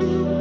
you.